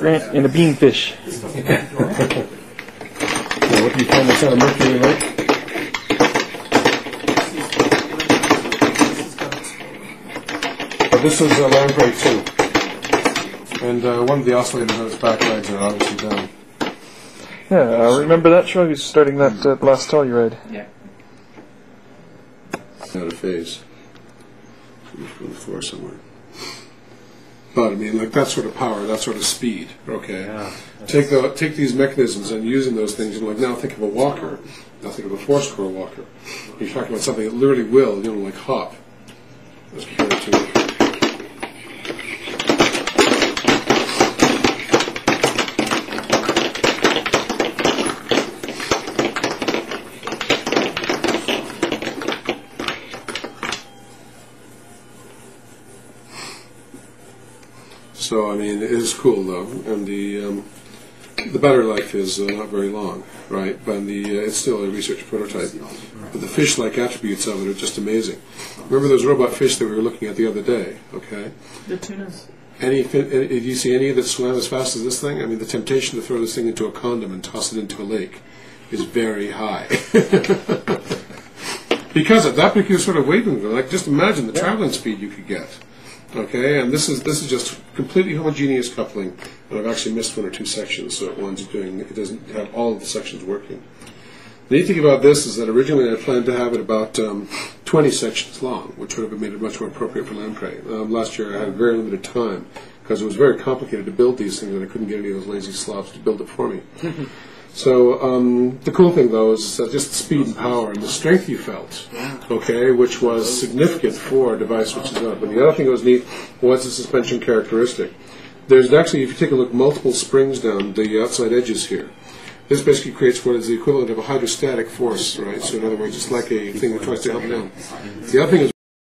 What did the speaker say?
Grant and a BEAM fish. Now, what do you find that's out of Mercury Lake? But this is uh, lamprey too. And uh, one of the oscillators on its back legs are obviously down. Yeah, uh, remember that show? He was starting that uh, last Telluride. Yeah. Out of phase. On the floor somewhere. But I mean, like that sort of power, that sort of speed. Okay. Yeah. Take the take these mechanisms and using those things, and like now think of a walker. Now think of a four square walker. You're talking about something that literally will, you know, like hop. Let's to. So I mean, it is cool though, and the um, the battery life is uh, not very long, right? But the uh, it's still a research prototype. But the fish-like attributes of it are just amazing. Remember those robot fish that we were looking at the other day? Okay. The tunas. Any, any did you see any that swam as fast as this thing? I mean, the temptation to throw this thing into a condom and toss it into a lake is very high. because of that particular sort of weight movement, like just imagine the traveling speed you could get. Okay, and this is this is just completely homogeneous coupling, and I've actually missed one or two sections, so it winds up doing it doesn't have all of the sections working. The neat thing about this is that originally I planned to have it about um, 20 sections long, which would have made it much more appropriate for lamprey. Um, last year I had very limited time because it was very complicated to build these things, and I couldn't get any of those lazy slobs to build it for me. So um, the cool thing, though, is that just the speed and power and the strength you felt, okay, which was significant for a device which is not. But the other thing that was neat was the suspension characteristic. There's actually, if you take a look, multiple springs down the outside edges here. This basically creates what is the equivalent of a hydrostatic force, right? So in other words, it's like a thing that tries to help down. The other thing is